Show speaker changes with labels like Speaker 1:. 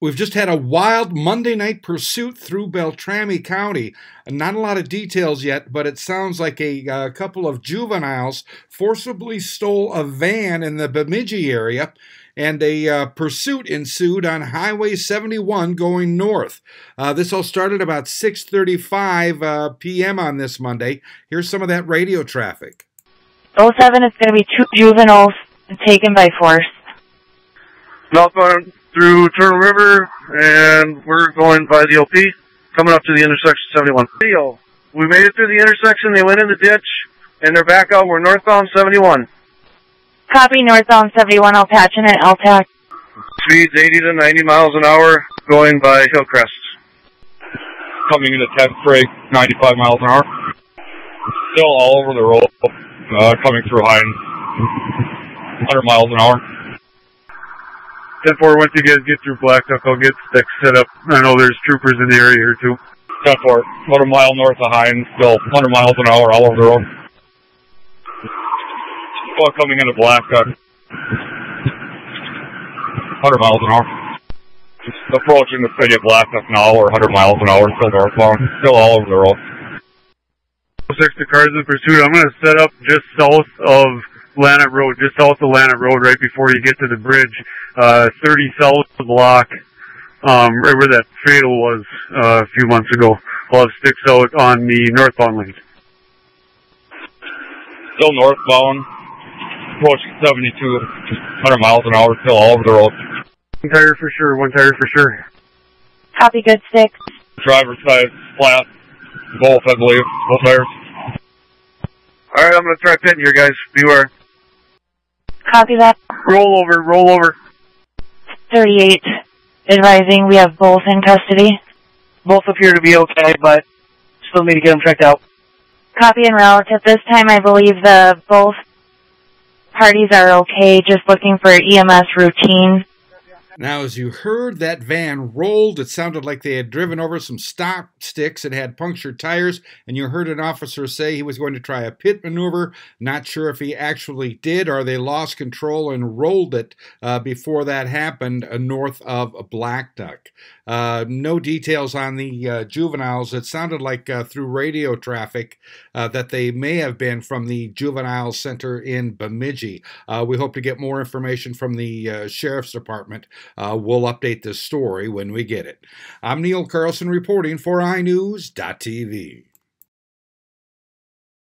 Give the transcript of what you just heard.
Speaker 1: We've just had a wild Monday night pursuit through Beltrami County. Not a lot of details yet, but it sounds like a, a couple of juveniles forcibly stole a van in the Bemidji area and a uh, pursuit ensued on Highway 71 going north. Uh, this all started about 6:35 uh, p.m. on this Monday. Here's some of that radio traffic.
Speaker 2: 07 is going to be two juveniles taken by force.
Speaker 3: Northbound through Turtle River, and we're going by the OP, coming up to the intersection 71. Leo, we made it through the intersection, they went in the ditch, and they're back out. We're northbound 71.
Speaker 2: Copy northbound 71, I'll patch in at LTAC.
Speaker 3: Speeds 80 to 90 miles an hour, going by Hillcrest.
Speaker 4: Coming into Tenstrike, 95 miles an hour. Still all over the road, uh, coming through Hines, 100 miles an hour.
Speaker 3: 10-4, once you guys get through Blackduck, I'll get sticks set up. I know there's troopers in the area here too.
Speaker 4: 10 4, about a mile north of Hines, still 100 miles an hour all over the road. Well, coming into Black Duck, 100 miles an hour. Just approaching the city of Blackduck now, or 100 miles an hour, still northbound, still all over the road.
Speaker 3: Six to cars in pursuit. I'm going to set up just south of Lannet Road, just south of Lannet Road, right before you get to the bridge, uh, 30 south block, um, right where that fatal was uh, a few months ago. I'll sticks out on the northbound lane.
Speaker 4: Still northbound, approaching 72, just 100 miles an hour, still all over the road.
Speaker 3: One tire for sure, one tire for sure.
Speaker 2: Copy good six.
Speaker 4: Driver's side flat, both I believe, both tires.
Speaker 3: All right, I'm going to try pitting here, guys. Beware.
Speaker 2: Copy that.
Speaker 3: Roll over, roll over.
Speaker 2: 38. Advising we have both in custody.
Speaker 5: Both appear to be okay, but still need to get them checked out.
Speaker 2: Copy and route. At this time, I believe the both parties are okay, just looking for EMS routine.
Speaker 1: Now, as you heard, that van rolled. It sounded like they had driven over some stop sticks and had punctured tires. And you heard an officer say he was going to try a pit maneuver. Not sure if he actually did or they lost control and rolled it uh, before that happened uh, north of Blackduck. Uh, no details on the uh, juveniles. It sounded like uh, through radio traffic uh, that they may have been from the juvenile center in Bemidji. we hope to get more information from the sheriff's department. Uh, we'll update this story when we get it. I'm Neil Carlson reporting for iNewZ.TV.